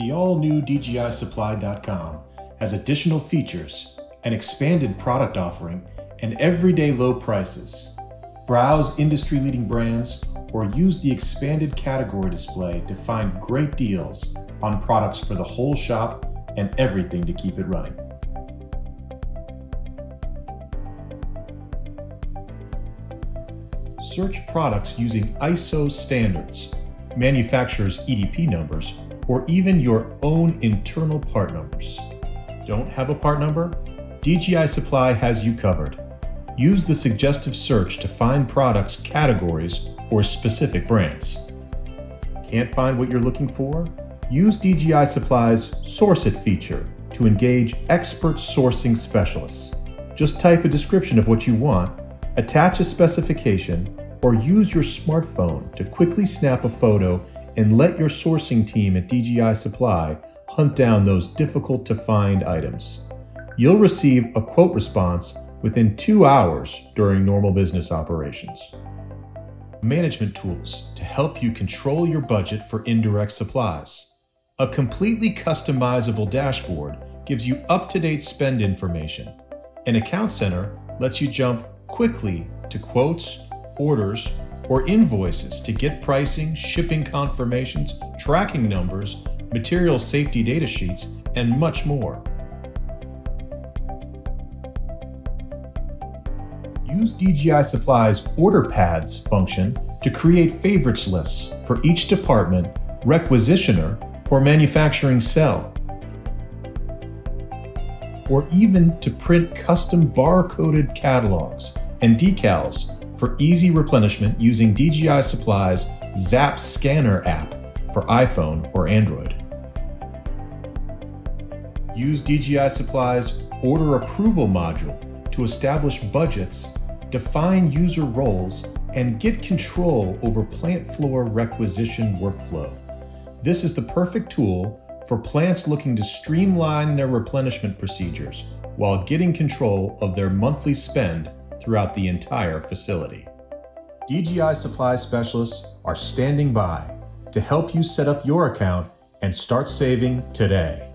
The all new DGISupply.com has additional features, an expanded product offering, and everyday low prices. Browse industry leading brands or use the expanded category display to find great deals on products for the whole shop and everything to keep it running. Search products using ISO standards, manufacturer's EDP numbers, or even your own internal part numbers. Don't have a part number? DGI Supply has you covered. Use the suggestive search to find products, categories, or specific brands. Can't find what you're looking for? Use DGI Supply's Source It feature to engage expert sourcing specialists. Just type a description of what you want, attach a specification, or use your smartphone to quickly snap a photo and let your sourcing team at DGI Supply hunt down those difficult to find items. You'll receive a quote response within two hours during normal business operations. Management tools to help you control your budget for indirect supplies. A completely customizable dashboard gives you up to date spend information. An account center lets you jump quickly to quotes, orders, or invoices to get pricing, shipping confirmations, tracking numbers, material safety data sheets, and much more. Use DGI Supply's Order Pads function to create favorites lists for each department, requisitioner, or manufacturing cell. Or even to print custom bar-coded catalogs and decals for easy replenishment using DGI Supply's Zap Scanner app for iPhone or Android. Use DGI Supply's Order Approval module to establish budgets, define user roles, and get control over plant floor requisition workflow. This is the perfect tool for plants looking to streamline their replenishment procedures while getting control of their monthly spend throughout the entire facility. DGI Supply Specialists are standing by to help you set up your account and start saving today.